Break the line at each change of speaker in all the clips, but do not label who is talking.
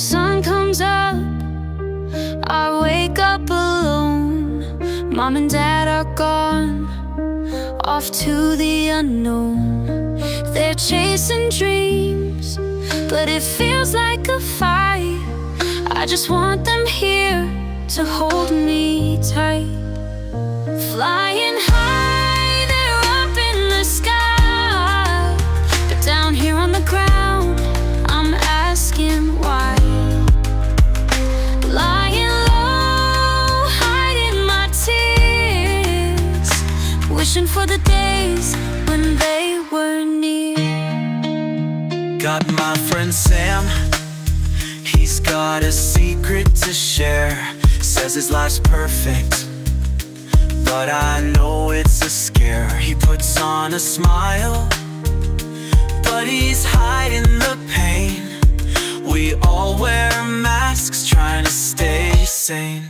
Sun comes up, I wake up alone. Mom and dad are gone, off to the unknown. They're chasing dreams, but it feels like a fight. I just want them here to hold me tight. Flying high,
to share. Says his life's perfect. But I know it's a scare. He puts on a smile. But he's hiding the pain. We all wear masks trying to stay sane.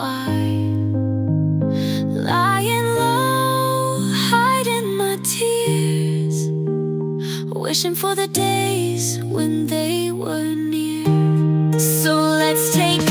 Why. Lying low, hiding my tears. Wishing for the days when they were near. So let's take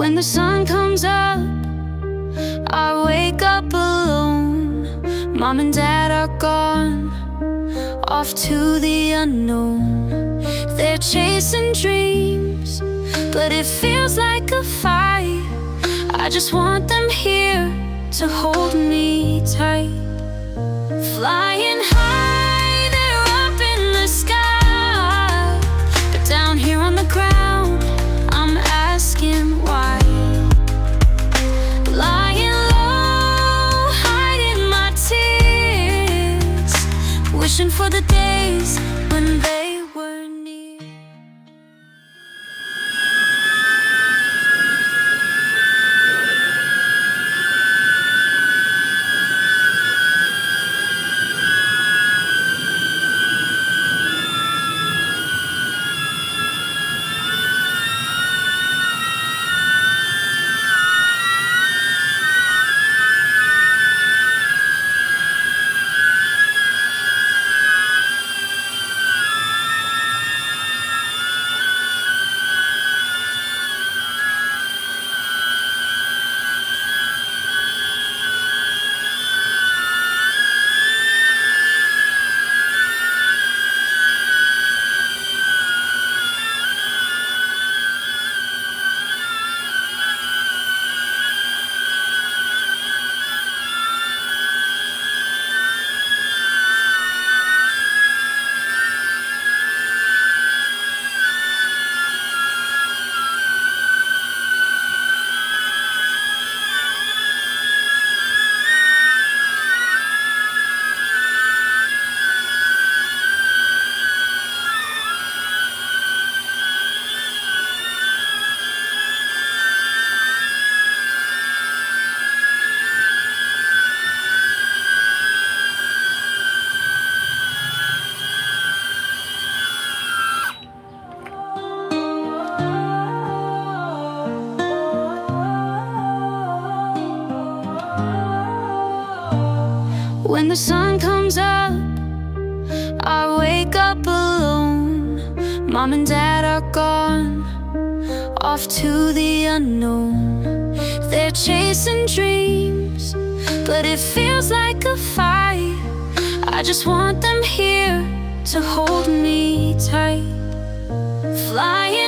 When the sun comes up, I wake up alone. Mom and dad are gone, off to the unknown. They're chasing dreams, but it feels like a fight. I just want them here to hold me tight. Flying the sun comes up, I wake up alone. Mom and dad are gone, off to the unknown. They're chasing dreams, but it feels like a fight. I just want them here to hold me tight. Flying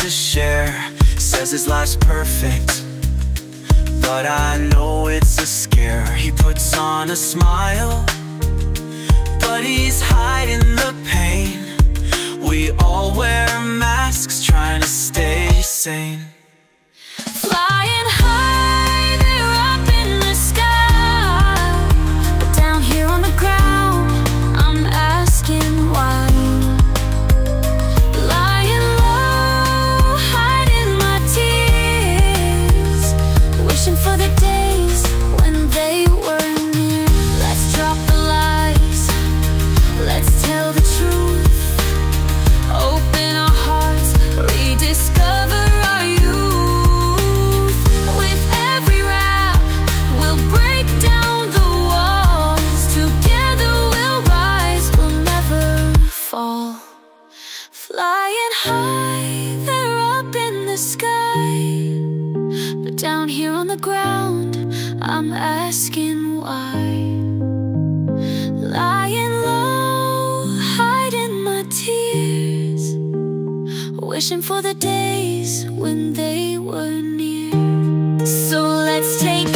to share. Says his life's perfect But I know it's a scare. He puts on a smile But he's hiding the pain. We all wear masks trying to stay sane
But down here on the ground, I'm asking why. Lying low, hiding my tears. Wishing for the days when they were near. So let's take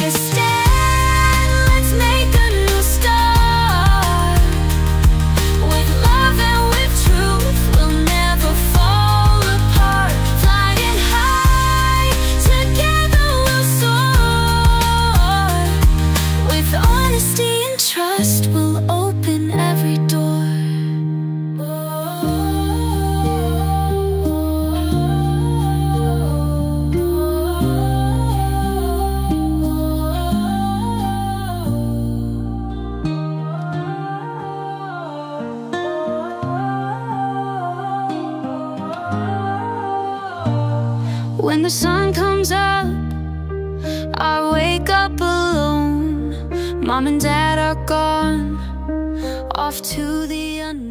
When the sun comes up, I wake up alone. Mom and dad are gone, off to the unknown.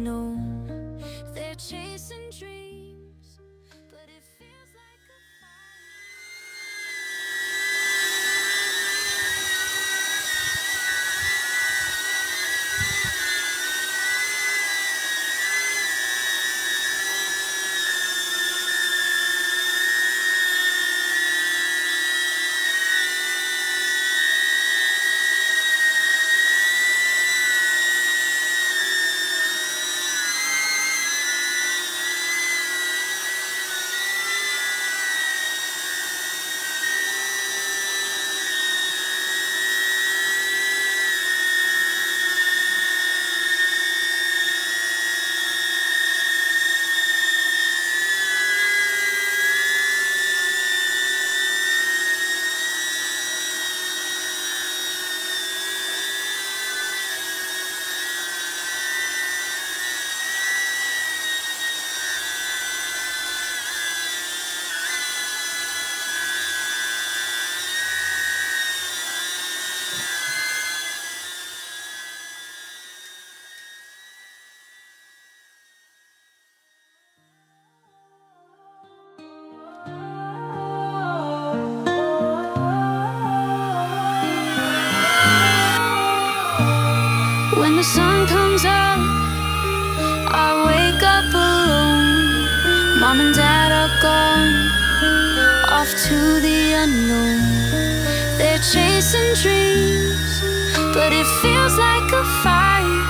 But it feels like a fight.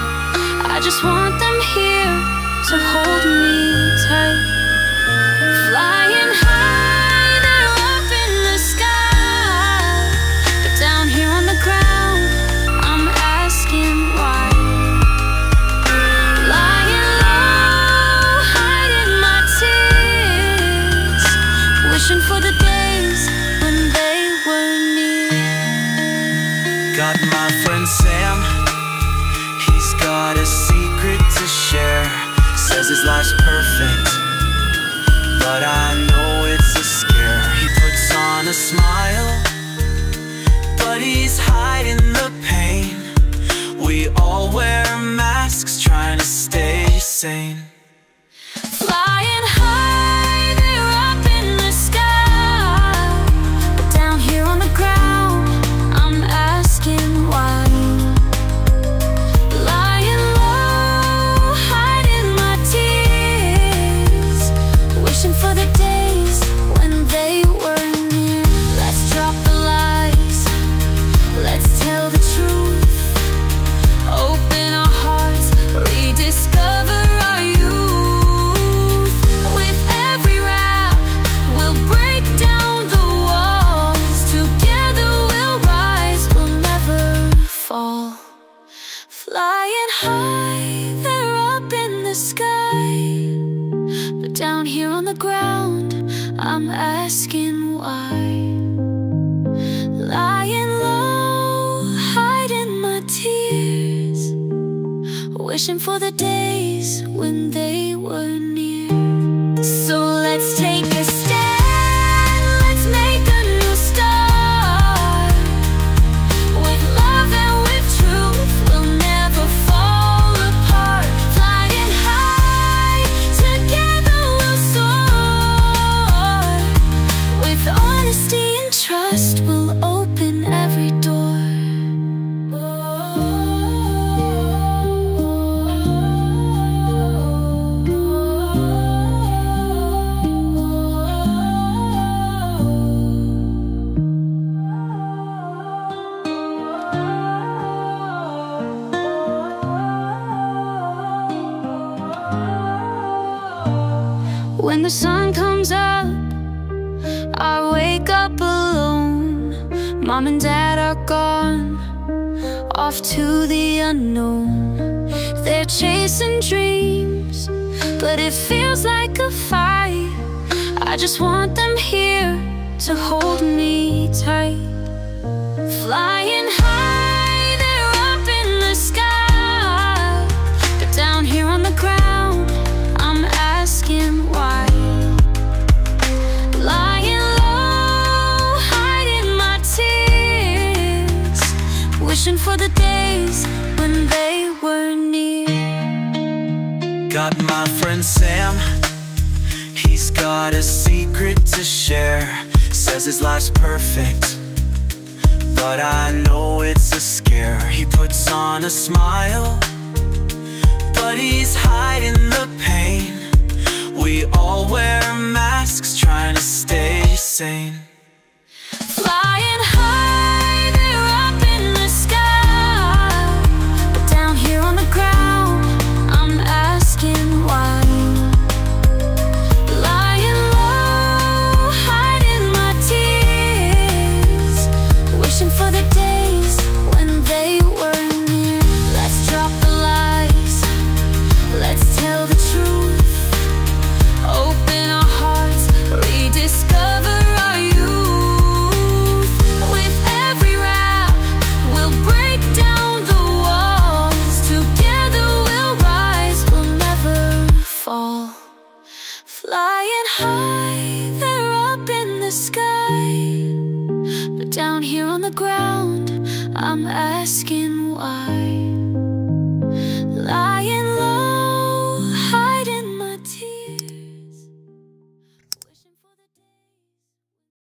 I just want them here to hold me tight. Flying high, they're up in the sky. But down here on the ground, I'm asking why. Lying low, hiding my tears. Wishing for the days when they were near
Got my friend Sam. He's got a secret to share. Says his life's perfect But I know it's a scare. He puts on a smile But he's hiding the pain. We all wear masks trying to stay sane
Wishing for the days when they were near. So the sun comes up, I wake up alone. Mom and dad are gone, off to the unknown. They're chasing dreams, but it feels like a fight. I just want them here to hold me tight. Flying high,
Got my friend Sam. He's got a secret to share. Says his life's perfect But I know it's a scare. He puts on a smile But he's hiding the pain. We all wear masks trying to stay sane.
Flying